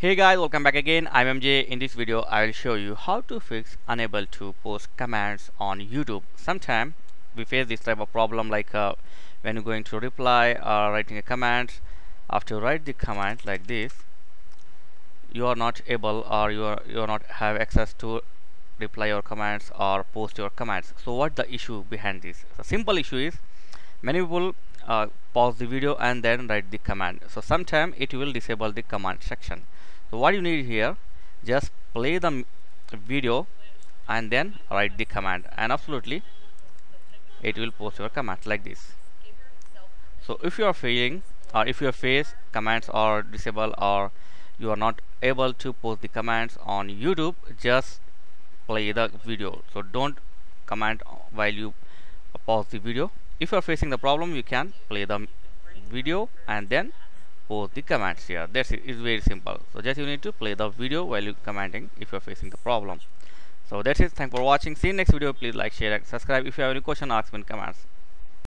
Hey guys, welcome back again. I'm MJ. In this video, I will show you how to fix unable to post commands on YouTube. Sometimes we face this type of problem like uh, when you're going to reply or writing a command. After write the command like this, you are not able or you are you are not have access to reply your commands or post your commands. So what the issue behind this? The simple issue is many people uh, pause the video and then write the command. So sometime it will disable the command section. So what you need here just play the video and then write the command. And absolutely it will post your command like this. So if you are failing or if your face commands are disabled or you are not able to post the commands on YouTube just play the video. So don't comment while you pause the video if you are facing the problem you can play the video and then post the commands here. That's it. Is very simple. So just you need to play the video while you commenting if you're facing the problem. So that's it. Thanks for watching. See you next video. Please like share and subscribe. If you have any question ask me in comments